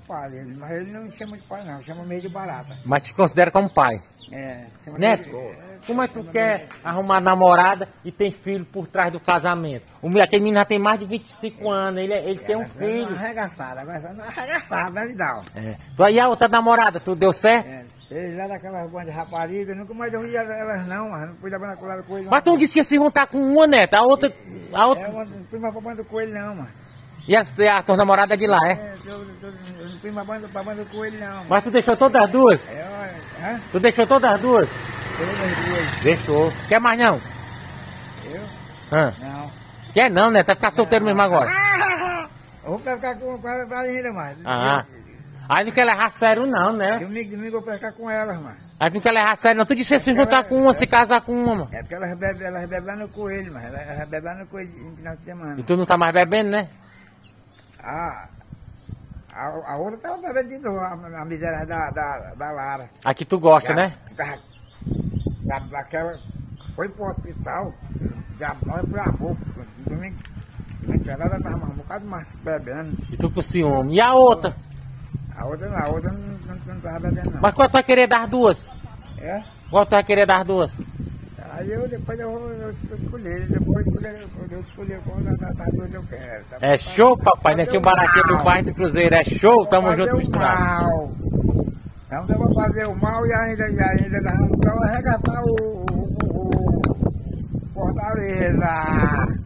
pai, ele, mas ele não chama de pai não, chama meio de barata. Mas te considera como pai. É, Neto, meio de- como é que tu quer arrumar namorada e tem filho por trás do casamento? O menino, aquele menino já tem mais de 25 anos, ele, é- ele tem um tá filho. Arregaçada, agora arregaçada, né, Vidal? É. Tu aí a outra namorada, tu deu certo? É, ele lá daquelas bandas de rapariga, nunca mais eu ia elas não, mas não pude dar colada com ele. não. Mas tu não disse que ia se juntar com uma, Neto, a outra... A É, outra... eu não fui mais pra banda com ele não, mano. E a, a tua namorada de lá, é? É, eu, eu, eu não fui mais banda, pra banda com ele não. Mas tu deixou todas as duas? É, olha, hã? Tu deixou todas as duas? Todas as duas. Deixou. Quer mais não? Eu? Hã? Não. Quer não, né? Tá ficar solteiro mesmo agora. Ah, eu vou ficar com, ela ainda, mano. Ah. Aí não quer levar sério não, né? Domingo, domingo eu vou ficar com elas, mano. Aí não quer levar sério não. Tu disse ia se juntar com uma, se casar com uma. mano. É porque elas bebem, elas bebem lá no coelho, mano. Elas, elas bebem lá no coelho no final de semana. E tu não tá mais bebendo, né? A, a, a outra tava bebendo de novo, a, a miséria da, da, da Lara. Aqui tu gosta, né? Da, da, daquela. Foi pro hospital, já morre por amor. Domingo, domingo ela tava um bocado mais bebendo. E tu com ciúme. E a outra? A outra não, a outra não, não, não tava bebendo não. Mas qual tu vai querer dar duas? É? Qual tu vai querer dar duas? Aí eu depois eu vou eu, escolher, depois eu escolher, eu escolher da, da duas eu quero. tá? É show, papai. Né? Tinha um baratinho do bairro do Cruzeiro. É show, tamo junto misturado. Então eu vou fazer o mal e ainda, e ainda vamos só arregaçar o, o, o, o Fortaleza.